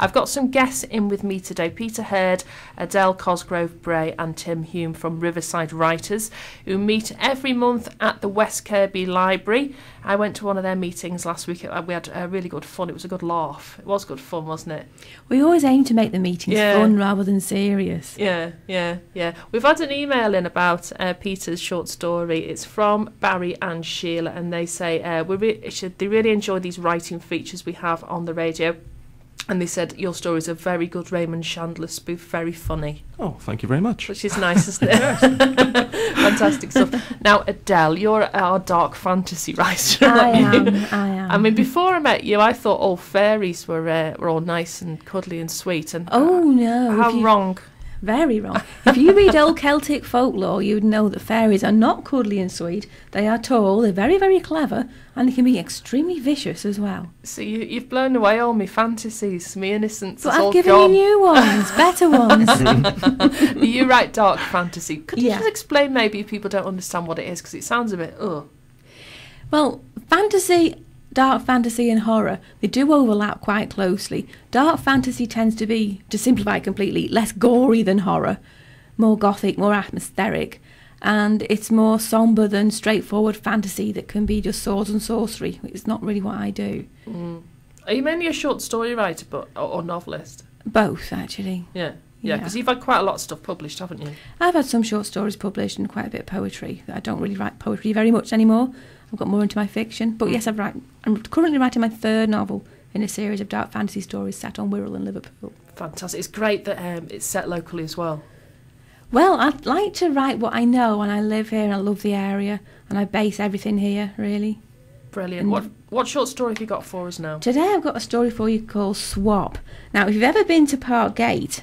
I've got some guests in with me today Peter Hurd, Adele Cosgrove Bray, and Tim Hulme from Riverside Writers, who meet every month at the West Kirby Library. I went to one of their meetings last week. We had a really good fun. It was a good laugh. It was good fun, wasn't it? We always aim to make the meetings Yeah. fun rather than serious. Yeah, yeah, yeah. We've had an email in about uh, Peter's short story. It's from Barry and Sheila, and they say uh, we re- should, they really enjoy these writing features we have on the radio. And they said your stories are very good, Raymond Chandler spoof, very funny, Oh, thank you very much. which is nice, isn't it? Fantastic stuff. Now, Adele, you're our dark fantasy writer. I aren't you? am, I am. I mean, before I met you, I thought all fairies were uh, were all nice and cuddly and sweet. And oh no, how you- wrong? Very wrong. if you read old Celtic folklore, you would know that fairies are not cuddly and sweet. They are tall, they're very, very clever, and they can be extremely vicious as well. So you, you've blown away all my fantasies, my innocence. But I've given gone. you new ones, better ones. you write dark fantasy. Could you Yeah. just explain maybe if people don't understand what it is? Because it sounds a bit, oh. Well, fantasy, dark fantasy, and horror, they do overlap quite closely. Dark fantasy tends to be, to simplify completely, less gory than horror, more gothic, more atmospheric, and it's more sombre than straightforward fantasy that can be just swords and sorcery. It's not really what I do. Mm. Are you mainly a short story writer but, or, or novelist? Both, actually. Yeah. Yeah, Yeah. because you've had quite a lot of stuff published, haven't you? I've had some short stories published and quite a bit of poetry. I don't really write poetry very much anymore. I've got more into my fiction. But yes, I've write, I'm currently writing my third novel in a series of dark fantasy stories set on Wirral and Liverpool. Fantastic. It's great that um, it's set locally as well. Well, I'd like to write what I know and I live here and I love the area and I base everything here, really. Brilliant. And- What what short story have you got for us now? Today I've got a story for you called Swap. Now, if you've ever been to Parkgate,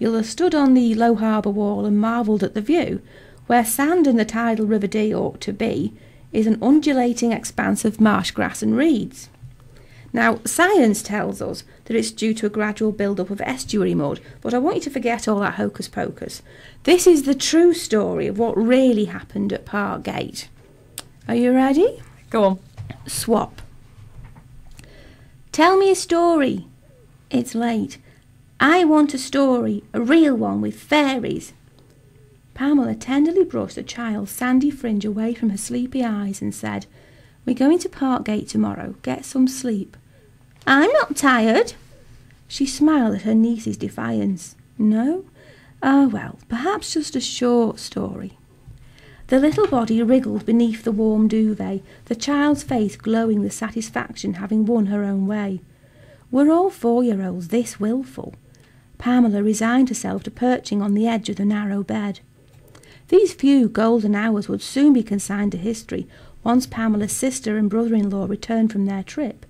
you'll have stood on the Low Harbour wall and marvelled at the view. Where sand and the tidal River Dee ought to be is an undulating expanse of marsh grass and reeds. Now, science tells us that it's due to a gradual build-up of estuary mud, but I want you to forget all that hocus pocus. This is the true story of what really happened at Parkgate. Are you ready? Go on. Swap. Tell me a story. It's late. I want a story, a real one with fairies. Pamela tenderly brushed the child's sandy fringe away from her sleepy eyes and said, We're going to Parkgate tomorrow. Get some sleep. I'm not tired. She smiled at her niece's defiance. No? Ah, well, perhaps just a short story. The little body wriggled beneath the warm duvet, the child's face glowing with satisfaction having won her own way. Were all four-year-olds this wilful? Pamela resigned herself to perching on the edge of the narrow bed. These few golden hours would soon be consigned to history once Pamela's sister and brother-in-law returned from their trip.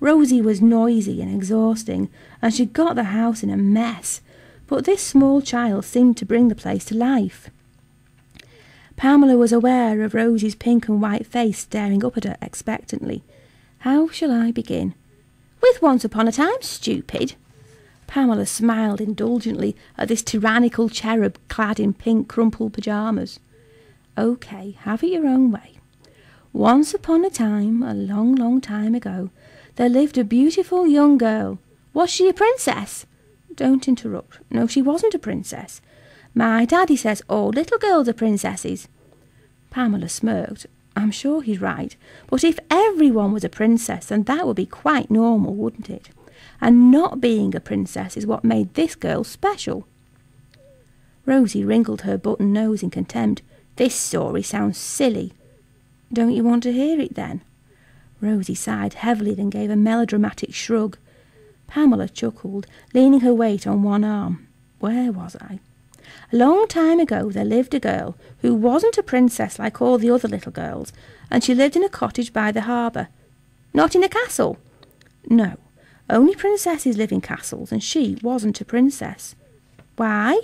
Rosie was noisy and exhausting, and she'd got the house in a mess, but this small child seemed to bring the place to life. Pamela was aware of Rosie's pink and white face staring up at her expectantly. How shall I begin? With Once Upon a Time, stupid. Pamela smiled indulgently at this tyrannical cherub clad in pink crumpled pyjamas. OK, have it your own way. Once upon a time, a long, long time ago, there lived a beautiful young girl. Was she a princess? Don't interrupt. No, she wasn't a princess. My daddy says all little girls are princesses. Pamela smirked. I'm sure he's right. But if everyone was a princess, then that would be quite normal, wouldn't it? And not being a princess is what made this girl special. Rosie wrinkled her button nose in contempt. This story sounds silly. Don't you want to hear it then? Rosie sighed heavily, then gave a melodramatic shrug. Pamela chuckled, leaning her weight on one arm. Where was I? A long time ago there lived a girl who wasn't a princess like all the other little girls, and she lived in a cottage by the harbour. Not in a castle? No, only princesses live in castles, and she wasn't a princess. Why?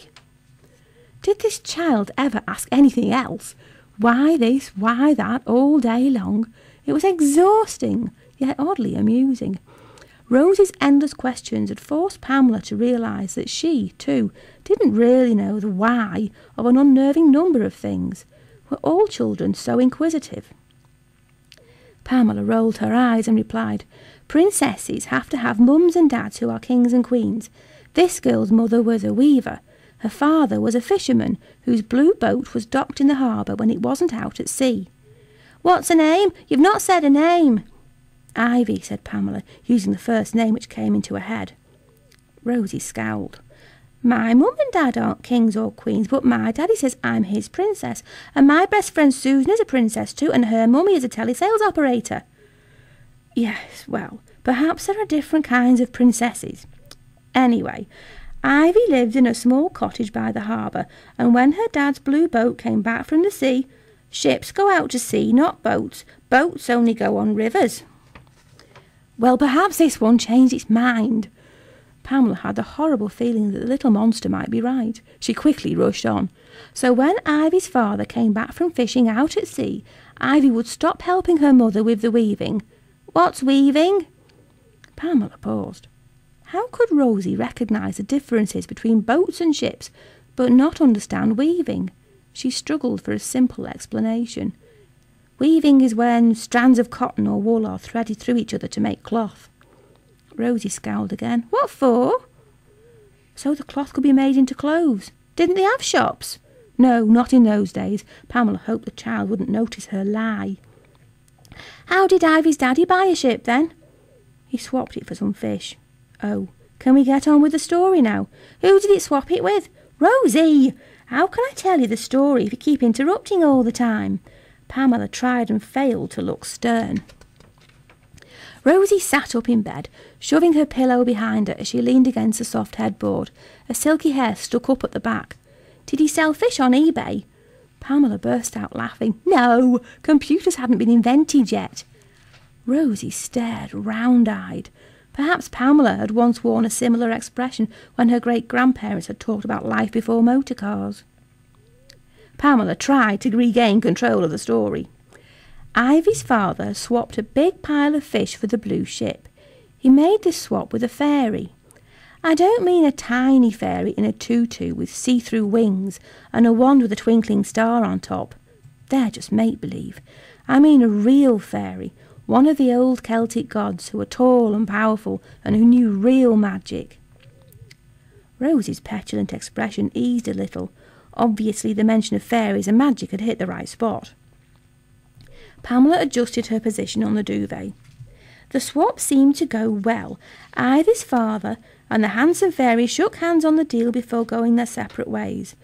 Did this child ever ask anything else? Why this, why that, all day long? It was exhausting, yet oddly amusing. Rose's endless questions had forced Pamela to realise that she, too, didn't really know the why of an unnerving number of things. Were all children so inquisitive? Pamela rolled her eyes and replied, Princesses have to have mums and dads who are kings and queens. This girl's mother was a weaver. Her father was a fisherman whose blue boat was docked in the harbour when it wasn't out at sea. What's a name? You've not said a name. Ivy, said Pamela, using the first name which came into her head. Rosie scowled. My mum and dad aren't kings or queens, but my daddy says I'm his princess, and my best friend Susan is a princess too, and her mummy is a telesales operator. Yes, well, perhaps there are different kinds of princesses. Anyway, Ivy lived in a small cottage by the harbour, and when her dad's blue boat came back from the sea, ships go out to sea, not boats. Boats only go on rivers. Well, perhaps this one changed its mind. Pamela had the horrible feeling that the little monster might be right. She quickly rushed on. So when Ivy's father came back from fishing out at sea, Ivy would stop helping her mother with the weaving. What's weaving? Pamela paused. How could Rosie recognise the differences between boats and ships, but not understand weaving? She struggled for a simple explanation. Weaving is when strands of cotton or wool are threaded through each other to make cloth. Rosie scowled again. What for? So the cloth could be made into clothes. Didn't they have shops? No, not in those days. Pamela hoped the child wouldn't notice her lie. How did Ivy's daddy buy a ship then? He swapped it for some fish. Oh, can we get on with the story now? Who did it swap it with? Rosie! How can I tell you the story if you keep interrupting all the time? Pamela tried and failed to look stern. Rosie sat up in bed, shoving her pillow behind her as she leaned against the soft headboard. Her silky hair stuck up at the back. Did he sell fish on eBay? Pamela burst out laughing. No, computers hadn't been invented yet. Rosie stared round eyed. Perhaps Pamela had once worn a similar expression when her great grandparents had talked about life before motor cars. Pamela tried to regain control of the story. Ivy's father swapped a big pile of fish for the blue ship. He made this swap with a fairy. I don't mean a tiny fairy in a tutu with see-through wings and a wand with a twinkling star on top. They're just make-believe. I mean a real fairy, one of the old Celtic gods who were tall and powerful and who knew real magic. Rosie's petulant expression eased a little. Obviously the mention of fairies and magic had hit the right spot. Pamela adjusted her position on the duvet. The swap seemed to go well. Ivy's father and the handsome fairy shook hands on the deal before going their separate ways.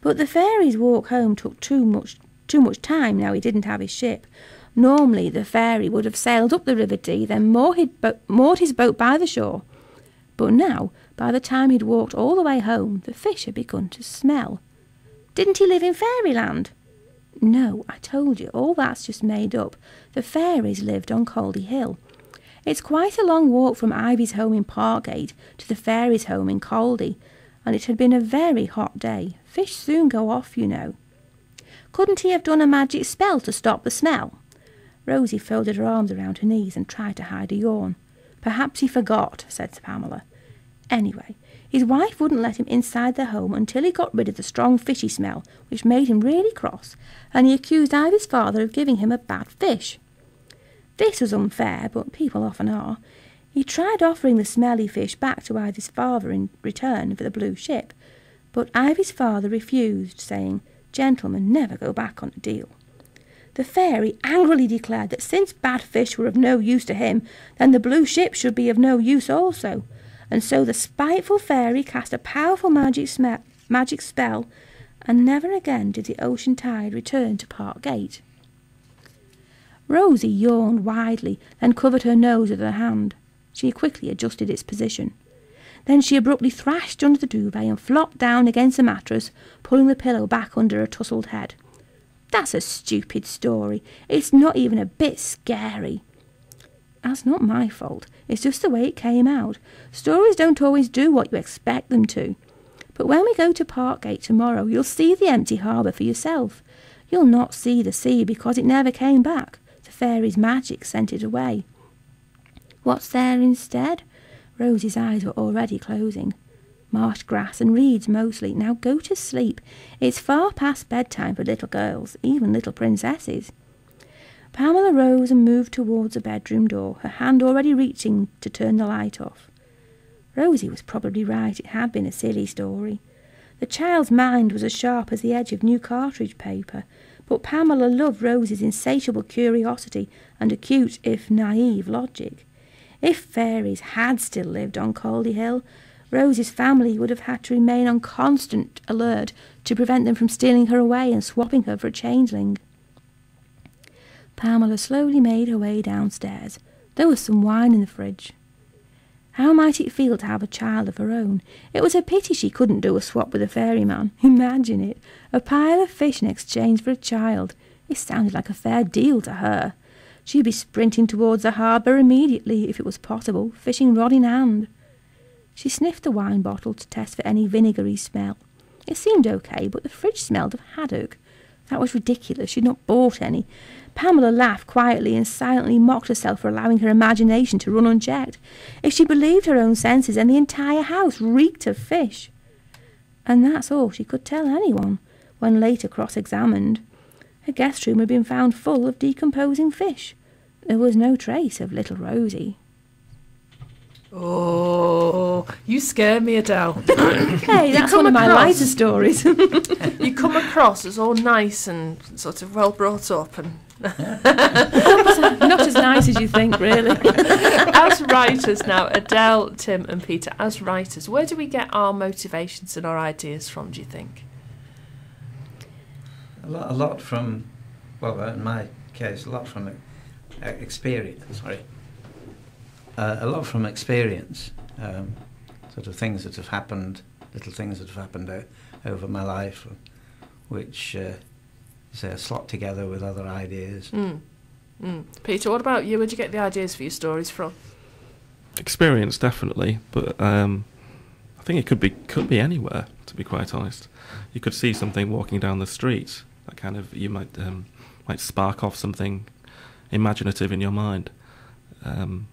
But the fairy's walk home took too much too much time now he didn't have his ship. Normally the fairy would have sailed up the River Dee, then moored, his boat by the shore. But now, by the time he'd walked all the way home, the fish had begun to smell. Didn't he live in fairyland? No, I told you, all that's just made up. The fairies lived on Caldy Hill. It's quite a long walk from Ivy's home in Parkgate to the fairies' home in Caldy, and it had been a very hot day. Fish soon go off, you know. Couldn't he have done a magic spell to stop the smell? Rosie folded her arms around her knees and tried to hide a yawn. Perhaps he forgot, said Pamela. Anyway, his wife wouldn't let him inside their home until he got rid of the strong fishy smell, which made him really cross, and he accused Ivy's father of giving him a bad fish. This was unfair, but people often are. He tried offering the smelly fish back to Ivy's father in return for the blue ship, but Ivy's father refused, saying, Gentlemen never go back on a deal. The fairy angrily declared that since bad fish were of no use to him, then the blue ship should be of no use also and so the spiteful fairy cast a powerful magic, magic spell, and never again did the ocean tide return to Parkgate. Rosie yawned widely, then covered her nose with her hand. She quickly adjusted its position. Then she abruptly thrashed under the duvet and flopped down against the mattress, pulling the pillow back under her tousled head. That's a stupid story. It's not even a bit scary. That's not my fault. It's just the way it came out. Stories don't always do what you expect them to. But when we go to Parkgate tomorrow, you'll see the empty harbour for yourself. You'll not see the sea because it never came back. Fairy's magic sent it away. What's there instead? Rosie's eyes were already closing. Marsh grass and reeds mostly. Now go to sleep. It's far past bedtime for little girls, even little princesses. Pamela rose and moved towards the bedroom door, her hand already reaching to turn the light off. Rosie was probably right, it had been a silly story. The child's mind was as sharp as the edge of new cartridge paper, but Pamela loved Rose's insatiable curiosity and acute, if naive, logic. If fairies had still lived on Caldy Hill, Rose's family would have had to remain on constant alert to prevent them from stealing her away and swapping her for a changeling. Pamela slowly made her way downstairs. There was some wine in the fridge. How might it feel to have a child of her own? It was a pity she couldn't do a swap with a fairyman. Imagine it. A pile of fish in exchange for a child. It sounded like a fair deal to her. She'd be sprinting towards the harbour immediately, if it was possible, fishing rod in hand. She sniffed the wine bottle to test for any vinegary smell. It seemed okay, but the fridge smelled of haddock. That was ridiculous. She'd not bought any. Pamela laughed quietly and silently mocked herself for allowing her imagination to run unchecked. If she believed her own senses, then the entire house reeked of fish. And that's all she could tell anyone, when later cross-examined. Her guest room had been found full of decomposing fish. There was no trace of little Rosie. Oh, you scare me, Adele. hey, that's one of my across- lighter stories. you come across as all nice and sort of well brought up and Not as nice as you think, really. as writers now, Adele, Tim, and Peter, as writers, where do we get our motivations and our ideas from, do you think? A lot, a lot from, well, in my case, a lot from uh, experience. Sorry, uh, a lot from experience. Um, sort of things that have happened, little things that have happened o- over my life, which uh, say are slot together with other ideas. Mm. Mm. Peter, what about you? Where do you get the ideas for your stories from? Experience, definitely, but um, I think it could be could be anywhere. To be quite honest, you could see something walking down the street that kind of you might um, might spark off something imaginative in your mind, um,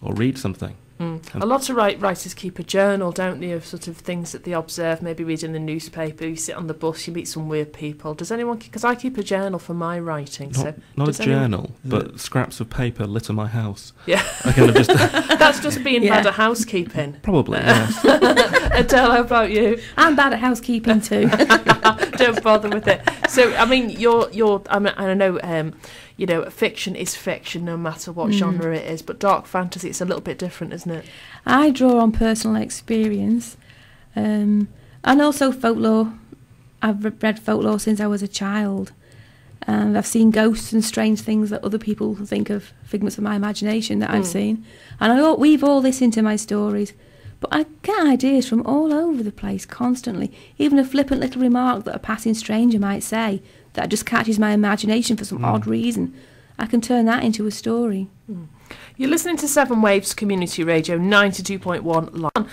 or read something. Mm. A lot of write- writers keep a journal, don't they, of sort of things that they observe, maybe read in the newspaper, you sit on the bus, you meet some weird people. Does anyone, because I keep a journal for my writing, Not, so not does a anyone- journal, but scraps of paper litter my house. Yeah. I kind of just that's just being Yeah. bad at housekeeping. probably yes. Adele, how about you? I'm bad at housekeeping too. Don't bother with it. So, I mean, you're, you're, I, mean, I know, um, you know, fiction is fiction no matter what Mm. genre it is, but dark fantasy, it's a little bit different, isn't it? I draw on personal experience um, and also folklore. I've read folklore since I was a child. And I've seen ghosts and strange things that other people think of figments of my imagination that I've Mm. seen. And I weave all this into my stories. But I get ideas from all over the place constantly. Even a flippant little remark that a passing stranger might say that just catches my imagination for some Mm. odd reason. I can turn that into a story. You're listening to Seven Waves Community Radio 92.1 live.